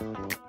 Música